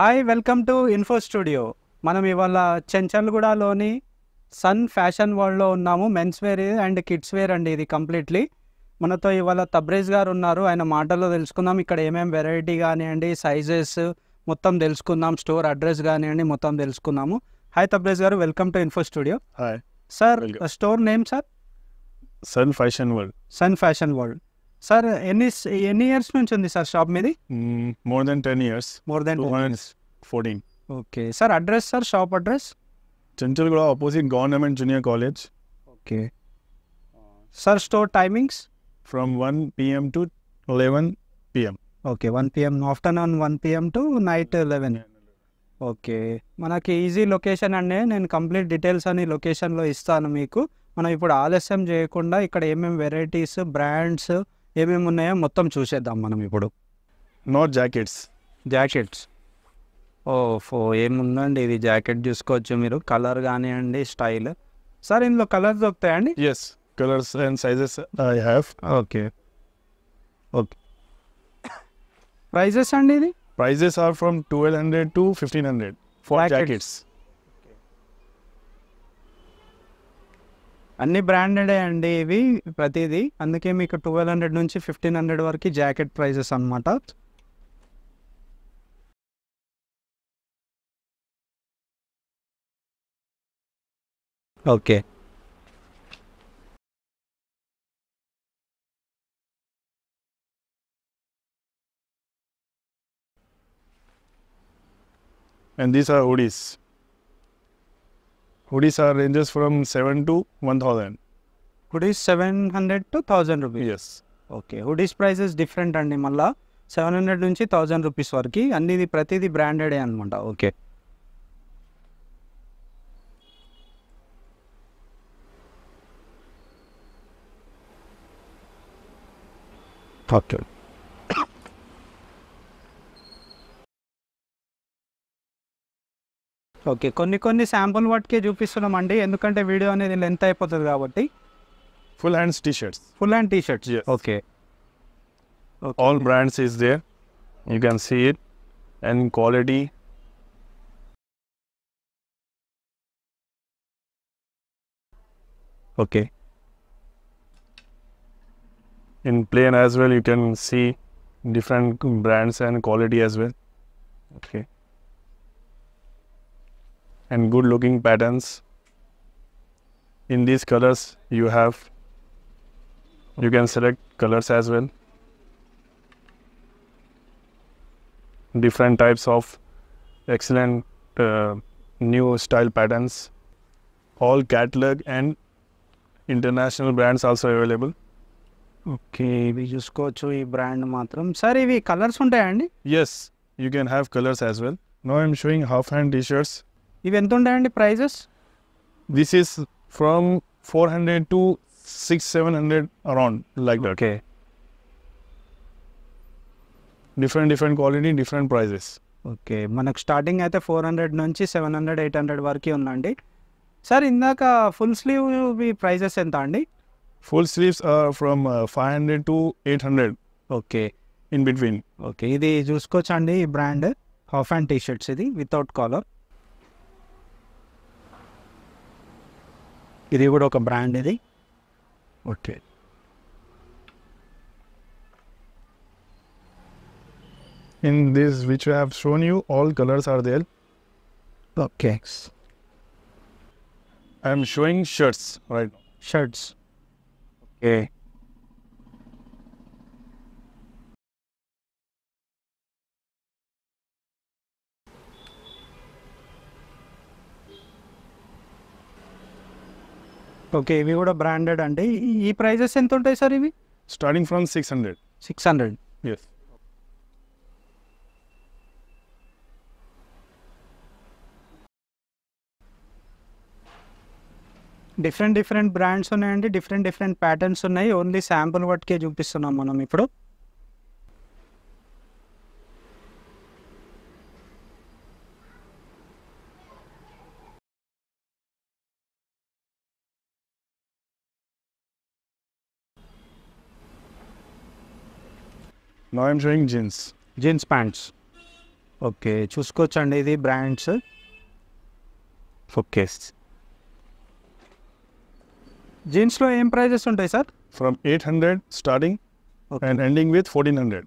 Hi welcome to Info Studio మనం ఇవాళ చెంచల్గూడలోని సన్ ఫ్యాషన్ వరల్డ్లో ఉన్నాము. Men's wear and kids wear అండి ఇది కంప్లీట్లీ. మనతో ఇవాళ తబ్రేజ్ గారు ఉన్నారు ఆయన మాటల్లో తెలుసుకుందాం. ఇక్కడ ఏమేమి వెరైటీ కానివ్వండి సైజెస్ మొత్తం తెలుసుకుందాం. స్టోర్ అడ్రస్ కానివ్వండి మొత్తం తెలుసుకుందాము. Hi Tabrez garu welcome to Info Studio Hi, sir. Store name sir? Sun Fashion World. Sun Fashion World. Sir ఎన్ని ఎన్ని ఇయర్స్ నుంచి ఉంది సార్ షాప్ మీది? more than 10 years. More than 214. Okay. Sir address sir shop address? Chantalgoda opposite Government Junior College. Okay. Sir store timings from 1 p.m. to 11 p.m. Okay one PM afternoon one PM to night eleven okay. మనకి easy location అండి నేను complete details అని లొకేషన్లో ఇస్తాను మీకు. మనం ఇప్పుడు ఆలస్యం చేయకుండా ఇక్కడ ఏమేమి వెరైటీస్ బ్రాండ్స్ ఏమేమి ఉన్నాయో మొత్తం చూసేద్దాం మనం ఇప్పుడు. Jackets. జాకెట్స్ ఓ ఫో ఏముందండి ఇది? జాకెట్ చూసుకోవచ్చు మీరు. కలర్ కానివ్వండి స్టైల్ సార్ ఇందులో కలర్స్ దొరుకుతాయండి? Yes, colors and sizes I have. Okay okay prices అండి ఇది? Prices are from 1200 to 1500 for Jackets. jackets. అన్ని బ్రాండెడే అండి ఇవి ప్రతిదీ. అందుకే మీకు ట్వెల్వ్ హండ్రెడ్ నుంచి ఫిఫ్టీన్ హండ్రెడ్ వరకు జాకెట్ ప్రైజెస్ అన్నమాట. Okay. And these are hoodies. Hoodies are ranges from 7 to 1000. Hoodies seven hundred to thousand rupees Yes. Okay hoodies prices different అండి మళ్ళా. సెవెన్ హండ్రెడ్ నుంచి థౌజండ్ రూపీస్ వరకు అన్ని ఇది ప్రతిదీ బ్రాండెడే అనమాట ఓకే ఓకే ఓకే కొన్ని కొన్ని శాంపుల్ వాటికే చూపిస్తున్నాం అండి ఎందుకంటే వీడియో అనేది లెంత్ అయిపోతుంది కాబట్టి Full hands t-shirts. Full hand T shirts Yes. Okay all brands is there you can see it and quality okay in plain as well you can see different brands and quality as well okay and good looking patterns in these colors you have you can select colors as well different types of excellent uh, new style patterns all catalog and international brands also available okay ఇవి చూసుకోవచ్చు ఈ brand మాత్రం sir ఇవి colours ఉంటాయండి Yes, you can have colors as well. Now I'm showing half hand t-shirts. ఇవి ఎంత ఉంటాయండి prices? This is from 400 to 6 700 around like that. Okay Different different quality, different prices. Okay మనకు starting అయితే four hundred నుంచి seven hundred eight hundred వరకు ఉందండి. Sir ఇందాక full sleeve prices ఎంత అండి? Full sleeves are from uh, 500 to 800 okay in between. Okay ఇది చూసుకోవచ్చు అండి ఈ brand half hand T shirts ఇది వితౌట్ కాలర్ ఇది కూడా ఒక బ్రాండ్ ఇది okay In this which I have shown you, all colors are there. Okay I am showing shirts right now. Shirts okay okay ఇవి కూడా బ్రాండెడ్ అండి ఈ- prices ఎంత ఉంటాయి సార్ ఇవి Starting from 600. Six hundred Yes. Different different brands ఉన్నాయండి different different patterns ఉన్నాయి only sample వాటికే చూపిస్తున్నాం మనం ఇప్పుడు Now I'm showing jeans. Jeans pants okay చూసుకోవచ్చండి. ఇది బ్రాండ్స్. ఓకే జీన్స్లో ఏం ప్రైజెస్ ఉంటాయి sir? From 800 starting and ending with 1400.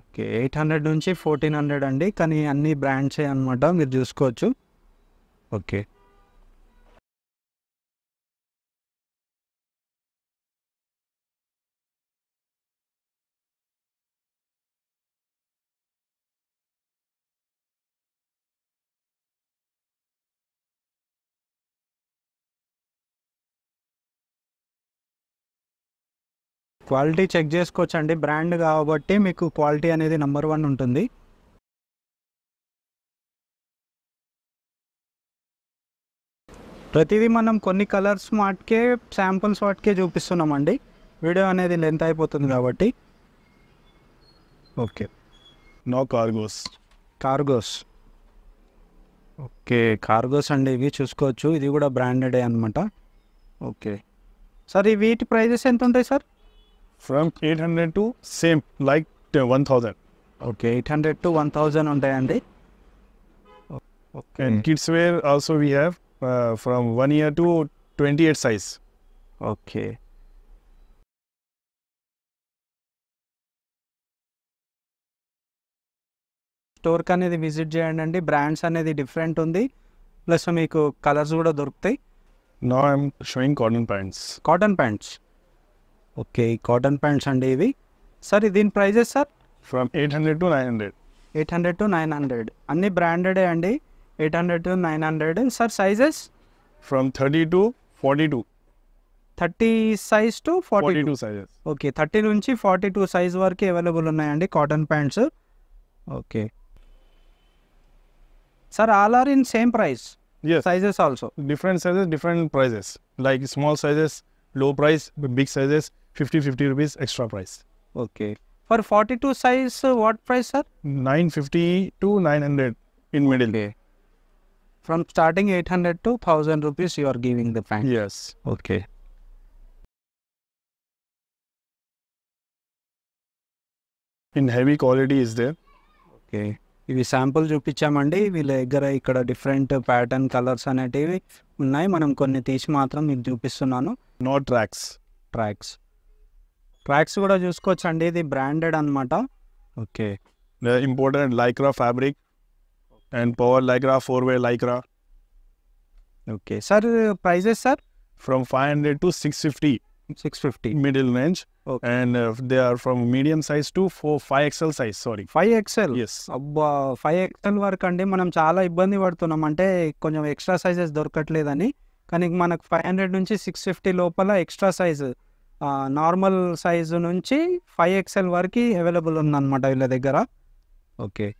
Okay eight hundred నుంచి ఫోర్టీన్ హండ్రెడ్ అండి. కానీ అన్ని బ్రాండ్సే అనమాట మీరు చూసుకోవచ్చు. ఓకే క్వాలిటీ చెక్ చేసుకోవచ్చండి. బ్రాండ్ కాబట్టి మీకు క్వాలిటీ అనేది నెంబర్ వన్ ఉంటుంది. ప్రతిదీ మనం కొన్ని కలర్స్ వాటికే శాంపుల్స్ వాటికే చూపిస్తున్నామండి. వీడియో అనేది లెంత్ అయిపోతుంది కాబట్టి. Okay. Now cargos. Cargos. Okay cargos అండి. ఇవి చూసుకోవచ్చు. ఇది కూడా బ్రాండెడే అనమాట ఓకే. సార్ ఈ వీటి ప్రైజెస్ ఎంత ఉంటాయి sir? From 800 to same like uh, 1000. Okay eight hundred to one thousand ఉంటాయండి okay And kids wear also we have uh, from 1 year to 28 size. Okay స్టోర్కి అనేది విజిట్ చేయండి అండి బ్రాండ్స్ అనేది డిఫరెంట్ ఉంది ప్లస్ మీకు కలర్స్ కూడా దొరుకుతాయి Now I'm showing cotton pants. Cotton pants okay cotton pants అండి ఇవి. సార్ దీని prices sir From 800 to 900. Eight hundred to nine hundred అన్ని బ్రాండెడే అండి? Eight hundred to nine hundred sir sizes From 30 to 42. Thirty size to forty 42 sizes. Okay thirty నుంచి forty two size వరకు available ఉన్నాయండి cotton pants okay sir all are in same price. Sizes also Different sizes, different prices. Like small sizes, low price, big sizes, 50 50 rupees extra price. Okay for forty two size what price sir 950 to 900 in middle. Okay from starting eight hundred to thousand rupees you are giving the pant Yes. Okay In heavy quality is there. Okay ఇవి sample చూపించామండి వీళ్ళ దగ్గర ఇక్కడ different pattern colours అనేటివి ఉన్నాయి మనం కొన్ని తీసి మాత్రం మీకు చూపిస్తున్నాను No tracks. ట్రాక్స్ ట్రాక్స్ కూడా చూసుకోవచ్చు అండి ఇది బ్రాండెడ్ అనమాట okay. imported lycra fabric and power lycra, four way lycra okay. Sir prices sir? from 500 to 650 six fifty. middle range. Okay. And uh, they are from medium size to 4 5XL size. Sorry. Five XL. అబ్బా! Five XL వరకు అండి. మనం చాలా ఇబ్బంది పడుతున్నాం. అంటే కొంచెం extra sizes దొరకట్లేదని. కానీ మనకు ఫైవ్ హండ్రెడ్ నుంచి సిక్స్ ఫిఫ్టీ లోపల ఎక్స్ట్రా సైజు. నార్మల్ సైజు నుంచి ఫైవ్ ఎక్స్ఎల్ వరకు అవైలబుల్ ఉందన్నమాట వీళ్ళ దగ్గర. Okay.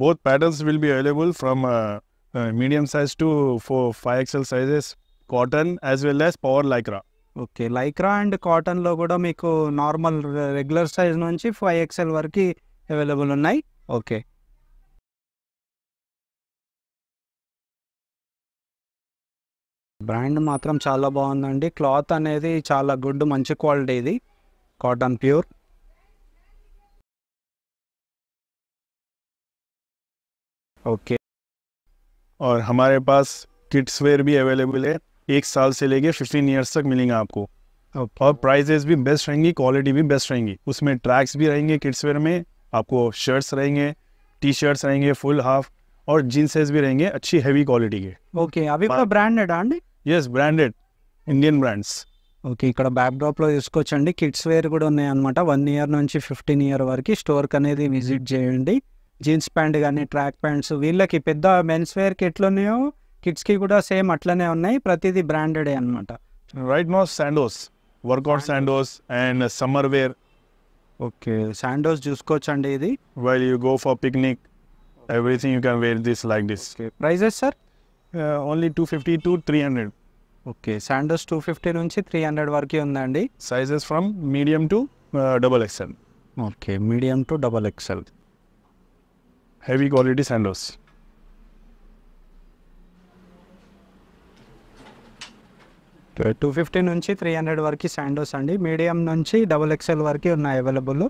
patterns will be available from uh, uh, medium size to 4 5XL sizes, cotton as well as power lycra. Okay. Lycra and కాటన్లో కూడా మీకు normal regular size నుంచి five XL వరకు అవైలబుల్ ఉన్నాయి. ఓకే. బ్రాండ్ మాత్రం చాలా బాగుందండి క్లాత్ అనేది చాలా గుడ్ మంచి క్వాలిటీ ఇది కాటన్ ప్యూర్ ఓకే और हमारे पास किड्स वेयर भी अवेलेबल है एक साल से लेके 15 ईयर्स तक मिलेंगे आपको ఓకే और प्राइजेस भी बेस्ट रहेंगी क्वालिटी भी बेस्ट रहेंगी उसमें ट्रैक्स भी रहेंगे किड्स वेयर में आपको शर्ट्स रहेंगे टी शर्ट्स रहेंगे फुल हाफ और जीन्सेस भी रहेंगे अच्छी हैवी क्वालिटी के ఓకే అవి కూడా బ్రాండెడా అండి yes branded Indian brands okay ఇక్కడ బ్యాక్ డ్రాప్లో చూసుకోవచ్చండి కిడ్స్ వేర్ కూడా ఉన్నాయన్నమాట. వన్ ఇయర్ నుంచి ఫిఫ్టీన్ ఇయర్ వరకు స్టోర్కి అనేది విజిట్ చేయండి. జీన్స్ ప్యాంట్ కానీ ట్రాక్ ప్యాంట్స్ వీళ్ళకి పెద్ద మెన్స్ వేర్కి ఎట్లున్నాయో కిడ్స్కి కూడా సేమ్ అట్లనే ఉన్నాయి. ప్రతిదీ బ్రాండెడే అనమాట right moss sandos workout sandos and summer wear okay sandos చూసుకోవచ్చండి ఇది. While you go for picnic everything you can wear this like this prices sir uh, only 250 to 300 okay sandos two fifty నుంచి three hundred వరకు ఉందండి. From medium to uh, double XL okay medium to double XL heavy quality sandals two fifty నుంచి three hundred వరకు sandos అండి. Medium నుంచి double XL వరకు ఉన్నాయి available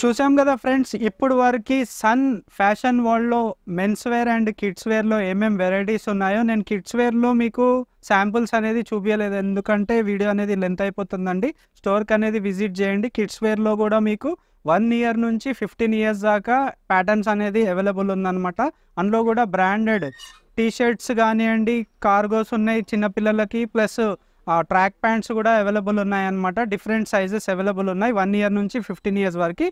చూసాం కదా ఫ్రెండ్స్ ఇప్పుడు వరకు సన్ ఫ్యాషన్ వరల్డ్లో మెన్స్ వేర్ అండ్ కిడ్స్ వేర్లో ఏమేం వెరైటీస్ ఉన్నాయో నేను కిడ్స్ వేర్లో మీకు శాంపుల్స్ అనేది చూపించలేదు ఎందుకంటే వీడియో అనేది లెంత్ అయిపోతుందండి. స్టోర్కి అనేది విజిట్ చేయండి. కిడ్స్ వేర్లో కూడా మీకు వన్ ఇయర్ నుంచి ఫిఫ్టీన్ ఇయర్స్ దాకా ప్యాటర్న్స్ అనేది అవైలబుల్ ఉందన్నమాట. అందులో కూడా బ్రాండెడ్ టీషర్ట్స్ కానివ్వండి కార్గోస్ ఉన్నాయి చిన్నపిల్లలకి ప్లస్ ట్రాక్ ప్యాంట్స్ కూడా అవైలబుల్ ఉన్నాయి అన్నమాట డిఫరెంట్ సైజెస్ అవైలబుల్ ఉన్నాయి. వన్ ఇయర్ నుంచి ఫిఫ్టీన్ ఇయర్స్ వరకు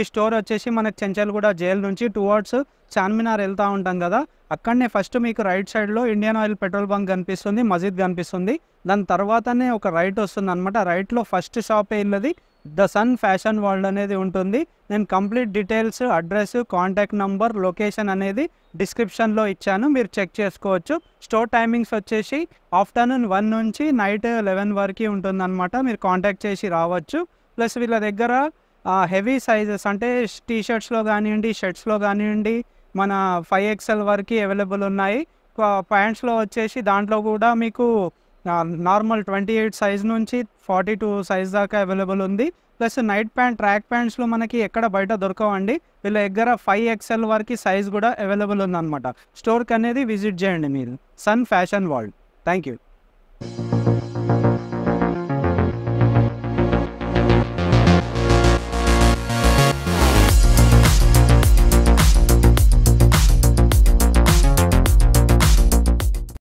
ఈ స్టోర్ వచ్చేసి మనకి చెంచల్గూడ జైల్ నుంచి టువర్డ్స్ చార్మినార్ వెళ్తూ ఉంటాం కదా. అక్కడనే ఫస్ట్ మీకు రైట్ సైడ్లో ఇండియన్ ఆయిల్ పెట్రోల్ బంక్ కనిపిస్తుంది మసీద్ కనిపిస్తుంది. దాని తర్వాతనే ఒక రైట్ వస్తుంది అనమాట రైట్లో ఫస్ట్ షాప్ వెళ్ళది ద సన్ ఫ్యాషన్ వరల్డ్ అనేది ఉంటుంది. నేను complete details address contact number location అనేది డిస్క్రిప్షన్లో ఇచ్చాను. మీరు చెక్ చేసుకోవచ్చు. స్టోర్ టైమింగ్స్ వచ్చేసి ఆఫ్టర్నూన్ వన్ నుంచి నైట్ లెవెన్ వరకు ఉంటుందన్నమాట. మీరు కాంటాక్ట్ చేసి రావచ్చు. ప్లస్ వీళ్ళ దగ్గర హెవీ సైజెస్ అంటే టీ షర్ట్స్లో కానివ్వండి షర్ట్స్లో కానివ్వండి మన ఫైవ్ ఎక్స్ఎల్ వరకు అవైలబుల్ ఉన్నాయి. ప్యాంట్స్లో వచ్చేసి దాంట్లో కూడా మీకు నార్మల్ ట్వంటీ ఎయిట్ సైజ్ నుంచి ఫార్టీ టూ సైజ్ దాకా అవైలబుల్ ఉంది. ప్లస్ నైట్ ప్యాంట్ ట్రాక్ ప్యాంట్స్లో మనకి ఎక్కడ బయట దొరకవండి. వీళ్ళ దగ్గర ఫైవ్ ఎక్స్ఎల్ వరకు సైజ్ కూడా అవైలబుల్ ఉందన్నమాట. స్టోర్కి అనేది విజిట్ చేయండి మీరు. Sun Fashion World. Thank you